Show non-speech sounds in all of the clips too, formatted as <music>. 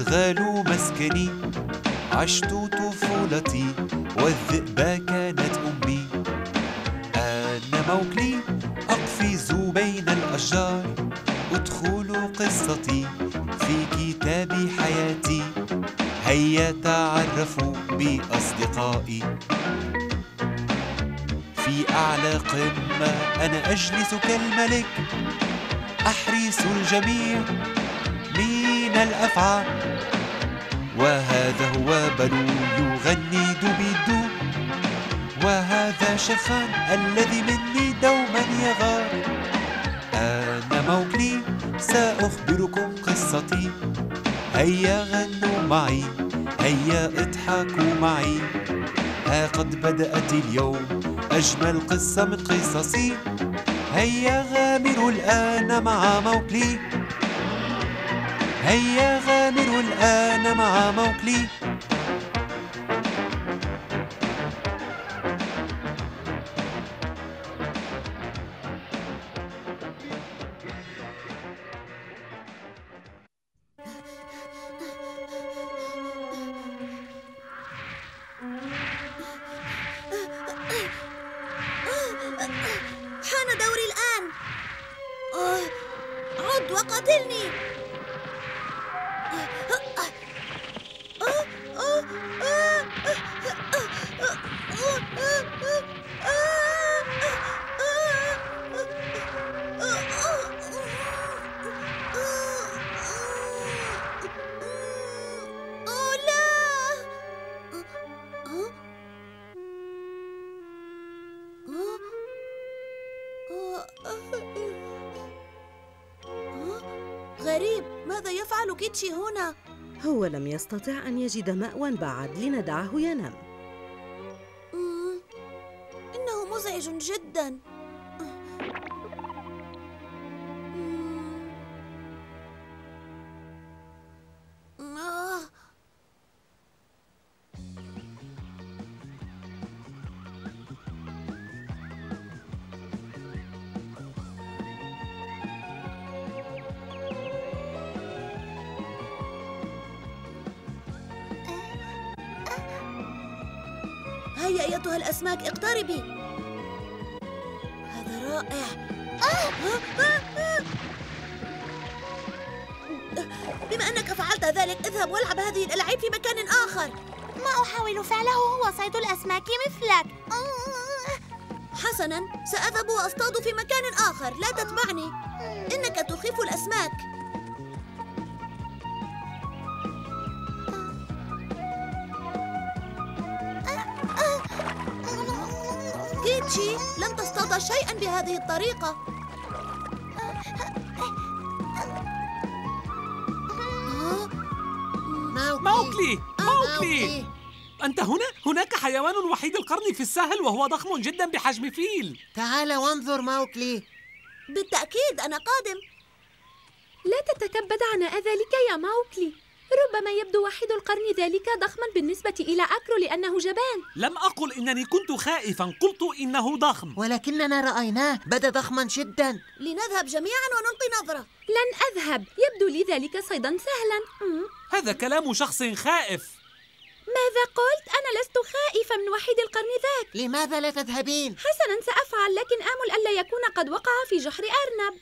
الأدغال مسكني. عشت طفولتي والذئبة كانت أمي. أنا موكلي أقفز بين الأشجار. أدخل قصتي في كتاب حياتي. هيا تعرفوا بأصدقائي. في أعلى قمة أنا أجلس كالملك. أحرس الجميع الأفعى وهذا هو بلو يغني دوبيدو. وهذا شخان الذي مني دوما يغار. أنا موكلي سأخبركم قصتي. هيا غنوا معي هيا اضحكوا معي. ها قد بدأت اليوم أجمل قصة من قصصي. هيا غامروا الآن مع موكلي هيا غامروا الآن مع موكلي حان دوري الآن. عد وقاتلني. غريب ماذا يفعل كيتشي هنا؟ هو لم يستطع أن يجد مأوى بعد لندعه ينام. مم، إنه مزعج جدا. الأسماك اقتربي. هذا رائع. بما أنك فعلت ذلك اذهب والعب هذه الألعاب في مكان آخر. ما أحاول فعله هو صيد الأسماك مثلك. حسنا سأذهب وأصطاد في مكان آخر. لا تتبعني. إنك تخيف الأسماك. كيتشي لن تصطاد شيئا بهذه الطريقة. آه، موكلي موكلي موكلي. أنت هنا؟ هناك حيوان وحيد القرن في الساحل وهو ضخم جدا بحجم فيل. تعال وانظر موكلي بالتأكيد أنا قادم. لا تتكبد عناء ذلك يا موكلي ربما يبدو وحيد القرن ذلك ضخما بالنسبة إلى أكرو لأنه جبان. لم أقل إنني كنت خائفا قلت إنه ضخم. ولكننا رأيناه بدا ضخما جدا. لنذهب جميعا ونلقي نظرة. لن أذهب. يبدو لي ذلك صيدا سهلا. هذا كلام شخص خائف. ماذا قلت؟ أنا لست خائفة من وحيد القرن ذاك. لماذا لا تذهبين؟ حسنا سأفعل لكن آمل ألا يكون قد وقع في جحر أرنب؟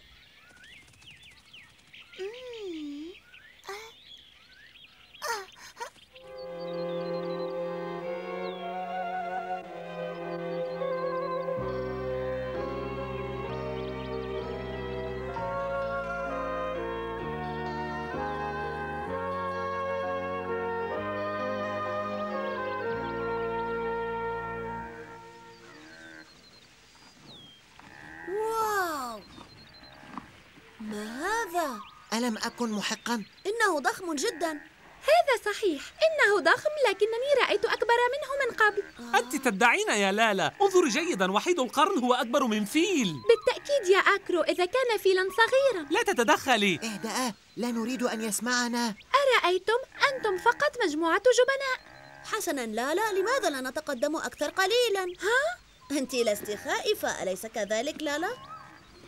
ألم أكن محقا؟ إنه ضخم جدا. هذا صحيح. إنه ضخم لكنني رأيت أكبر منه من قبل. أنت تدعين يا لالا. انظري جيدا وحيد القرن هو أكبر من فيل. بالتأكيد يا أكرو إذا كان فيلا صغيرا. لا تتدخلي. اهدأ لا نريد أن يسمعنا. أرأيتم؟ أنتم فقط مجموعة جبناء. حسنا لالا. لماذا لا نتقدم أكثر قليلا؟ ها؟ أنت لست خائفة أليس كذلك لالا؟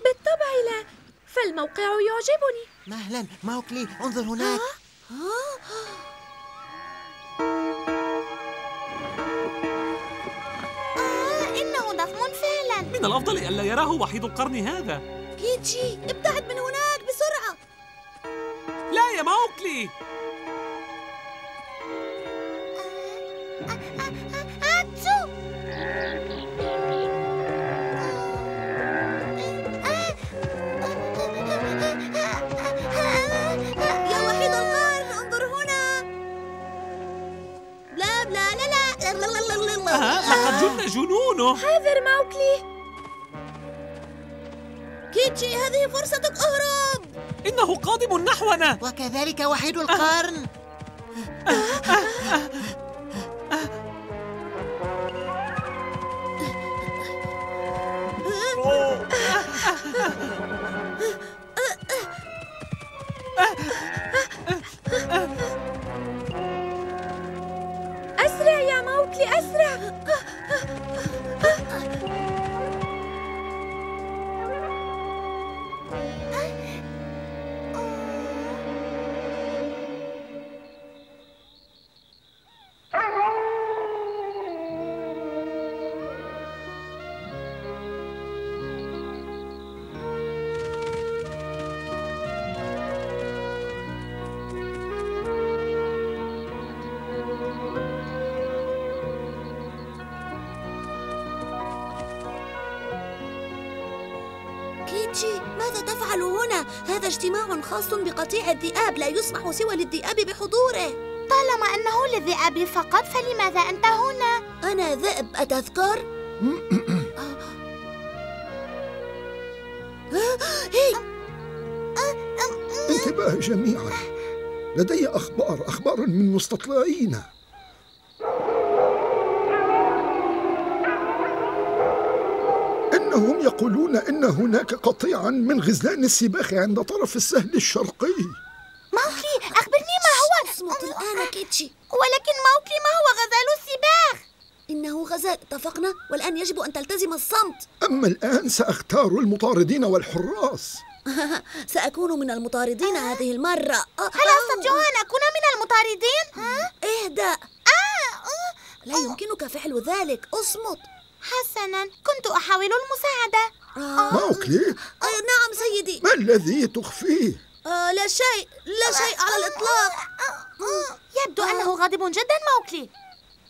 بالطبع لا. فالموقع يعجبني. مهلا موكلي انظر هناك. آه من الأفضل ألا يراه وحيد القرن هذا. كيتشي ابتعد من هناك بسرعة. لا يا موكلي جن جنونه. حاذر موكلي كيتشي هذه فرصتك أهرب. إنه قادم نحونا. وكذلك وحيد القرن. <laughs> ماذا تفعل هنا؟ هذا اجتماع خاص بقطيع الذئاب لا يسمح سوى للذئاب بحضوره طالما أنه للذئاب فقط فلماذا أنت هنا؟ أنا ذئب أتذكر؟ <coughs> هي انتباه جميعا لدي أخبار أخبار من مستطلعين يقولون إن هناك قطيعا من غزلان السباخ عند طرف السهل الشرقي. موكلي أخبرني ما هو؟ اصمت الآن كيتشي. ولكن موكلي ما هو غزال السباخ؟ إنه غزال اتفقنا؟ والآن يجب أن تلتزم الصمت. أما الآن سأختار المطاردين والحراس. <laughs> سأكون من المطاردين هذه المرة. هل أستطيع أن أكون من المطاردين؟ إهدأ. آه آه. لا يمكنك فعل ذلك. أصمت. حسنا كنت أحاول المساعدة. آه. موكلي آه نعم سيدي. ما الذي تخفيه؟ آه لا شيء لا شيء على الإطلاق. يبدو أنه غاضب جدا موكلي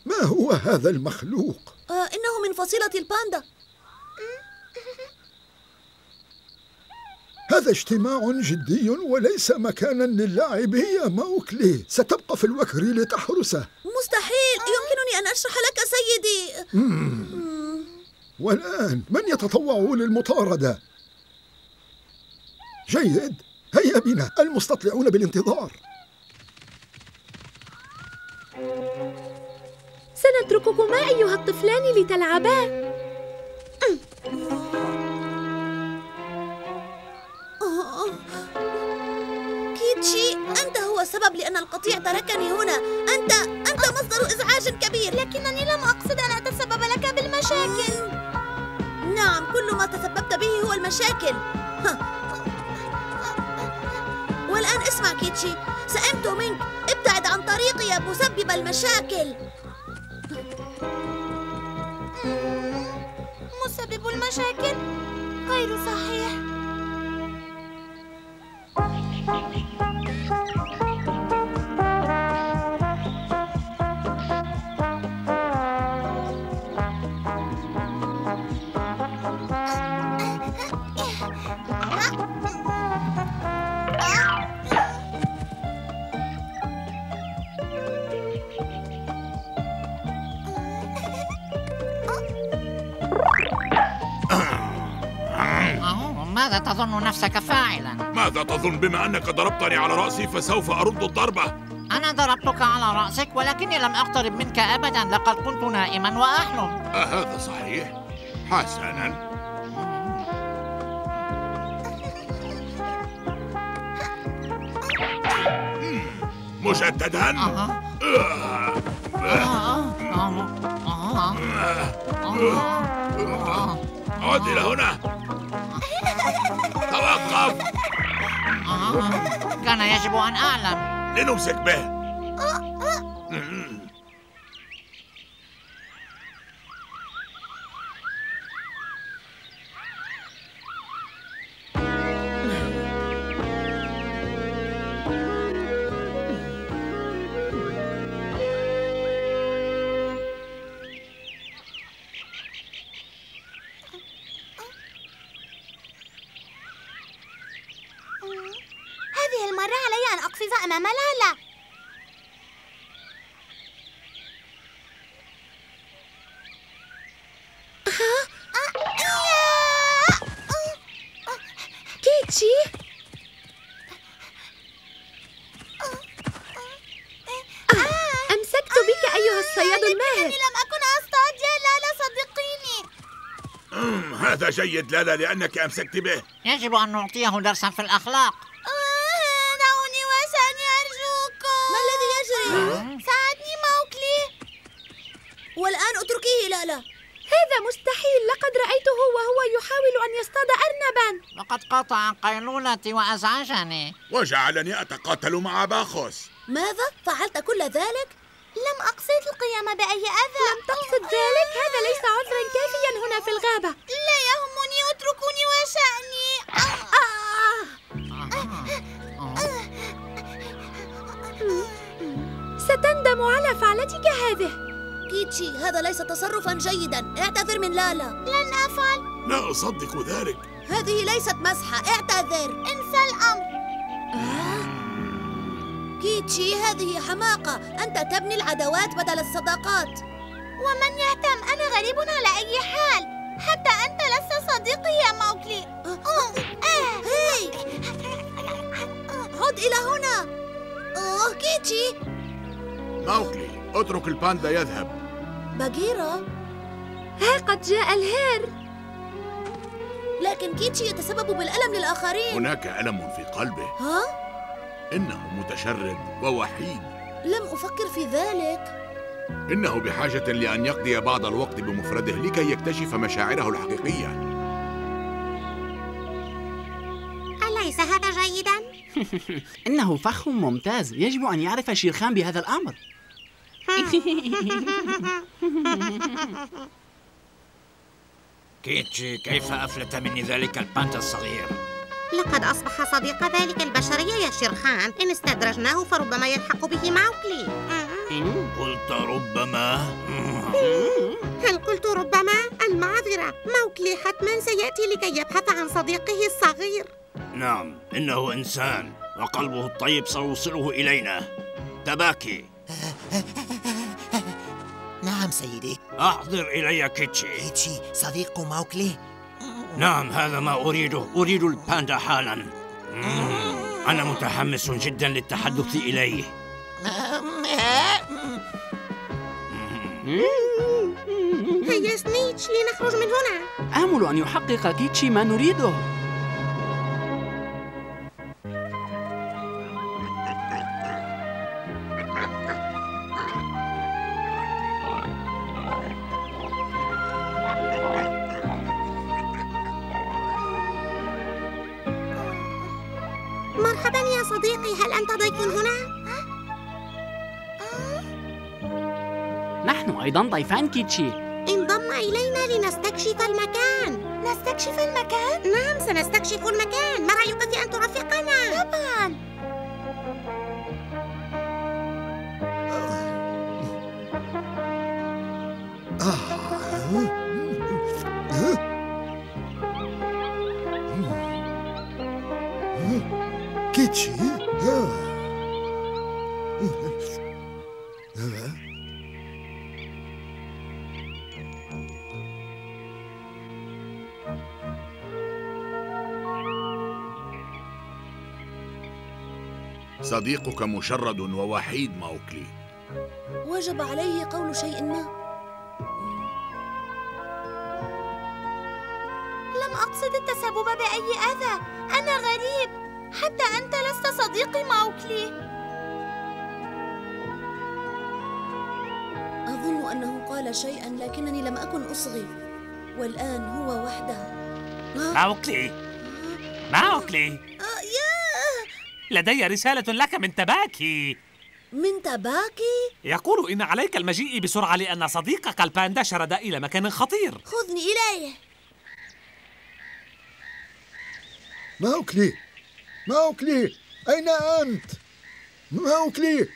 ما هو هذا المخلوق؟ آه إنه من فصيلة الباندا. <laughs> هذا اجتماع جدي وليس مكانا للعب يا موكلي ستبقى في الوكر لتحرسه. مستحيل. يمكنني أن أشرح لك سيدي. والآن من يتطوع للمطاردة؟ جيد. هيا بنا المستطلعون بالانتظار. سنترككما أيها الطفلان لتلعبا. آه. كيتشي أنت هو السبب لأن القطيع تركني هنا. أنت أنت مصدر إزعاج كبير. لكنني لم أقصد أن أتسبب لك بالمشاكل. نعم كل ما تسببت به هو المشاكل. والآن اسمع كيتشي. سئمت منك. ابتعد عن طريقي يا مسبب المشاكل. مسبب المشاكل؟ غير صحيح. ماذا تظن نفسك فاعلا؟ ماذا تظن بما أنك ضربتني على رأسي فسوف أرد الضربة أنا ضربتك على رأسك ولكني لم أقترب منك أبدا لقد كنت نائما وأحلم أهذا صحيح؟ حسنا. مجددا. آه. آه، آه، آه، آه، عد إلى هنا توقف. آه. كان يجب أن أعلم. لنمسك به. أمام لالا كيتشي. آه، أمسكت بك أيها الصياد الماهر. لم أكن أصطاد يا لالا صدقيني أمم، هذا جيد لالا لأنك أمسكت به. يجب أن نعطيه درسا في الأخلاق. والآن أتركيه؟ لالا هذا مستحيل. لقد رأيته وهو يحاول أن يصطاد أرنبا. لقد قطع قيلولتي وأزعجني. وجعلني أتقاتل مع باخوس. ماذا؟ فعلت كل ذلك؟ لم أقصد القيام بأي أذى. لم تقصد ذلك؟ هذا ليس عذرا كافيا هنا في الغابة. لا يهمني اتركوني وشأني ستندم على فعلتك هذه. كيتشي هذا ليس تصرفا جيدا. اعتذر من لالا. لن أفعل. لا أصدق ذلك. هذه ليست مزحة اعتذر. انسى الأمر. كيتشي هذه حماقة. أنت تبني العداوات بدل الصداقات. ومن يهتم؟ أنا غريب على أي حال. حتى أنت لست صديقي يا موكلي آه. هاي. عد إلى هنا. أوه كيتشي موكلي اترك الباندا يذهب. باغيرا ها قد جاء الهير. لكن كيتشي يتسبب بالألم للآخرين. هناك ألم في قلبه. ها؟ إنه متشرد ووحيد. لم أفكر في ذلك. إنه بحاجة لأن يقضي بعض الوقت بمفرده لكي يكتشف مشاعره الحقيقية. أليس هذا جيدا؟ <laughs> إنه فخ ممتاز. يجب أن يعرف شيرخان بهذا الأمر. كيتشي كيف أفلت مني ذلك البانتا الصغير؟ لقد أصبح صديق ذلك البشرية يا شيرخان إن استدرجناه فربما يلحق به موكلي قلت ربما. هل قلت ربما؟ المعذرة. موكلي حتما سيأتي لكي يبحث عن صديقه الصغير. نعم إنه إنسان وقلبه الطيب سيوصله إلينا. تباكي. نعم سيدي. أحضر إلي كيتشي. كيتشي صديق موكلي نعم هذا ما أريده. أريد الباندا حالا. أنا متحمس جدا للتحدث إليه. هيا سنيتش لنخرج من هنا. آمل أن يحقق كيتشي ما نريده. أيضا ضيفان كيتشي انضم إلينا لنستكشف المكان نستكشف المكان؟ نعم سنستكشف المكان ما رأيك في أن ترافقنا؟ صديقك مشرد ووحيد موكلي وجب عليه قول شيء ما. لم أقصد التسبب بأي أذى. أنا غريب. حتى أنت لست صديقي موكلي أظن أنه قال شيئا لكنني لم أكن أصغي. والآن هو وحده. ها؟ موكلي موكلي آه، لدي رسالة لك من تباكي من تباكي؟ يقول إن عليك المجيء بسرعة لأن صديقك الباندا شرد إلى مكان خطير خذني إليه موكلي موكلي أين أنت؟ موكلي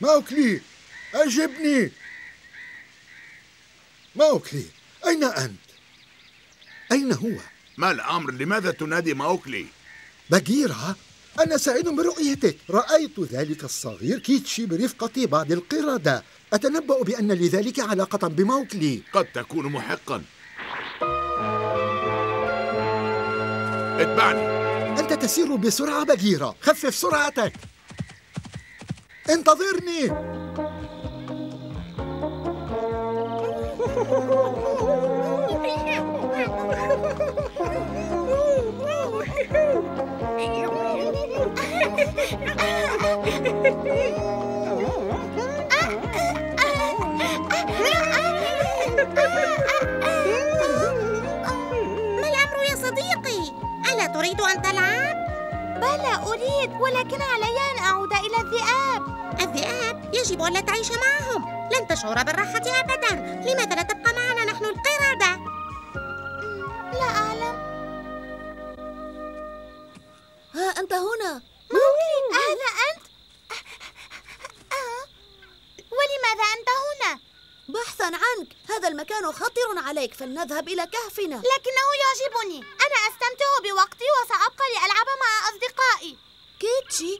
موكلي أجبني موكلي أين أنت؟ أين هو؟ ما الأمر؟ لماذا تنادي موكلي؟ بغيرة أنا سعيد برؤيتك. رأيت ذلك الصغير كيتشي برفقة بعض القردة. أتنبأ بأن لذلك علاقة بموكلي. قد تكون محقا. اتبعني. أنت تسير بسرعة بغيرة. خفف سرعتك. انتظرني. <laughs> ما الأمر يا صديقي؟ ألا تريد أن تلعب؟ بلى أريد ولكن علي أن أعود إلى الذئاب. الذئاب؟ يجب ألا تعيش معهم. لن تشعر بالراحة أبدا. لماذا لا تبقى معنا أنت هنا. هذا أنت؟ ولماذا أنت هنا؟ بحثا عنك. هذا المكان خطر عليك. فلنذهب إلى كهفنا. لكنه يعجبني. أنا أستمتع بوقتي وسأبقى لألعب مع أصدقائي. كيتشي.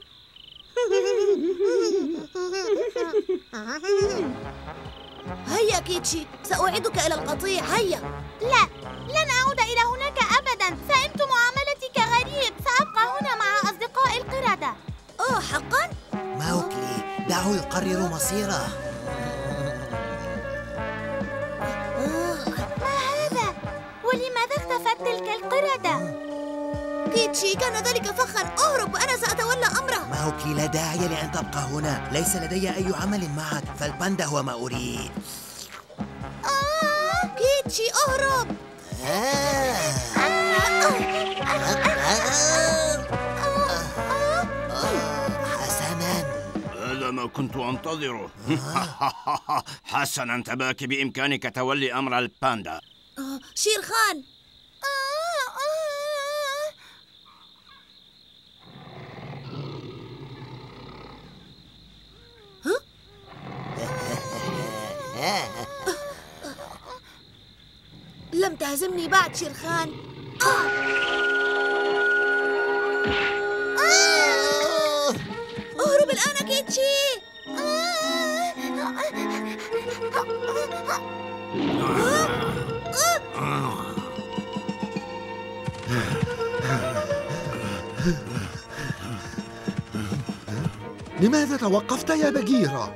<laughs> هيا كيتشي. سأعيدك إلى القطيع. هيا. لا. لن أعود إلى هناك أبدا. فهمت معاملتي دعه يقرر مصيره. ما هذا؟ ولماذا اختفت تلك القردة؟ كيتشي كان ذلك فخا. أهرب وأنا سأتولى أمره. موكلي لا داعي لأن تبقى هنا. ليس لدي أي عمل معك فالباندا هو ما أريد. آه كيتشي أهرب. حسنا كنت أنتظره <laughs> حسنا تباكي بإمكانك تولي أمر الباندا آه شير خان لم تهزمني بعد شير خان. آه. أهرب الآن كيتشي لماذا توقفت يا بغيرة؟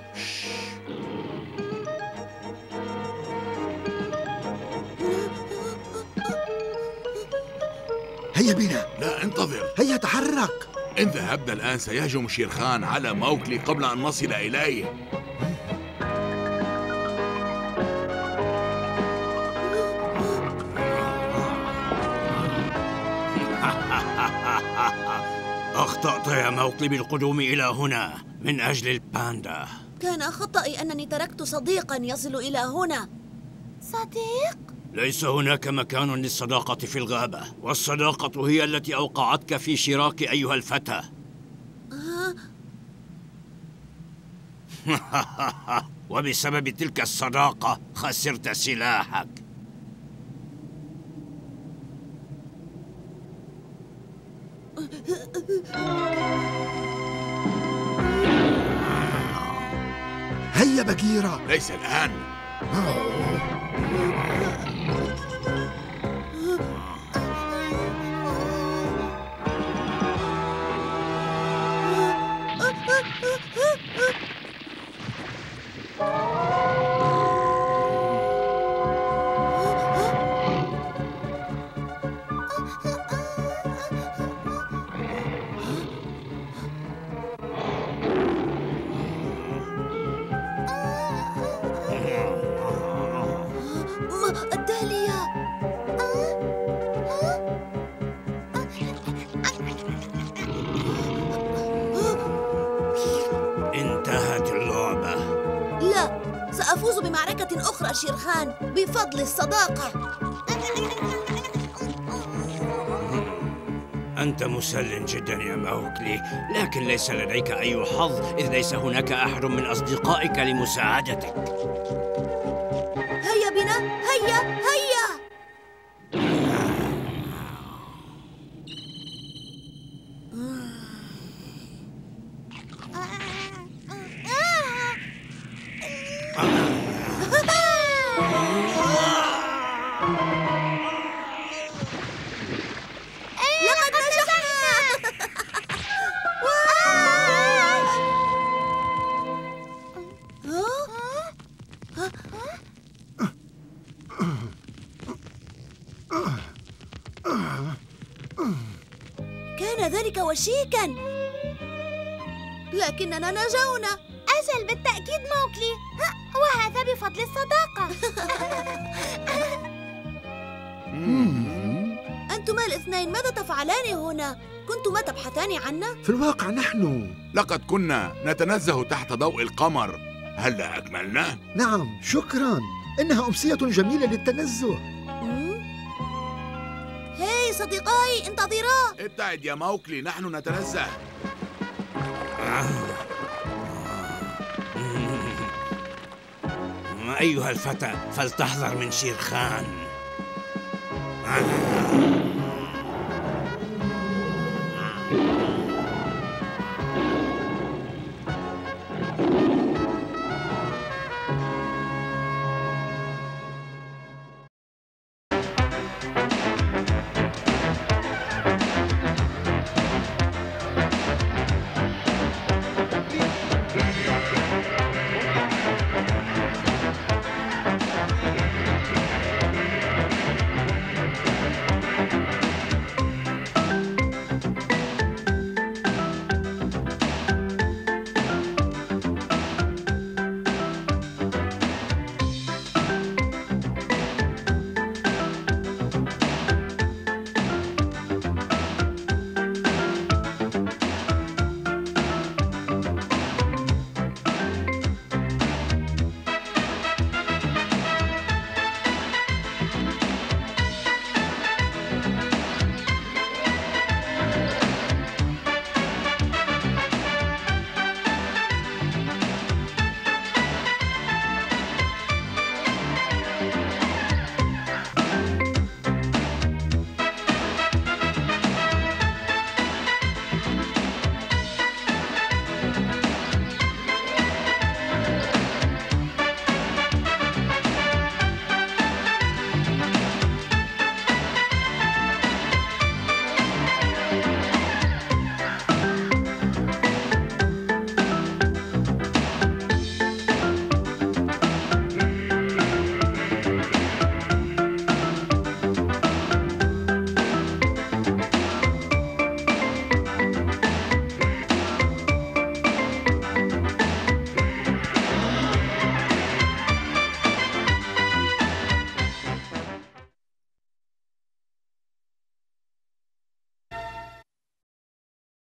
هيا بنا لا انتظر. هيا تحرك. إن ذهبنا الآن سيهجم شيرخان على موكلي قبل أن نصل إليه. أخطأت يا موكلي بالقدوم إلى هنا من أجل الباندا كان خطأي أنني تركت صديقا يصل إلى هنا صديق؟ ليس هناك مكان للصداقة في الغابة والصداقة هي التي أوقعتك في شراك أيها الفتى آه. <laughs> وبسبب تلك الصداقة خسرت سلاحك هيا بغيرة ليس الآن. معركة أخرى شيرخان بفضل الصداقة. أنت مسل جدا يا موكلي لكن ليس لديك أي حظ إذ ليس هناك أحد من أصدقائك لمساعدتك. وشيكا لكننا نجونا. أجل بالتأكيد موكلي. وهذا بفضل الصداقة. أنتما الاثنين ماذا تفعلان هنا؟ كنتما تبحثان عنا؟ في الواقع نحن. لقد كنا نتنزه تحت ضوء القمر. هل أكملنا؟ نعم شكرا. إنها أمسية جميلة للتنزه. صديقاي انتظرا. ابتعد يا موكلي نحن نتنزه أيها الفتى فلتحذر من شيرخان.